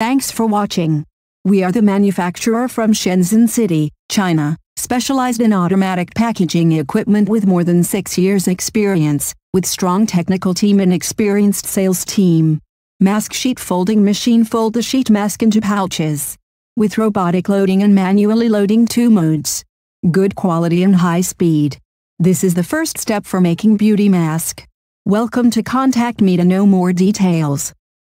Thanks for watching. We are the manufacturer from Shenzhen City, China, specialized in automatic packaging equipment with more than six years experience, with strong technical team and experienced sales team. Mask sheet folding machine fold the sheet mask into pouches. With robotic loading and manually loading two modes. Good quality and high speed. This is the first step for making beauty mask. Welcome to contact me to know more details.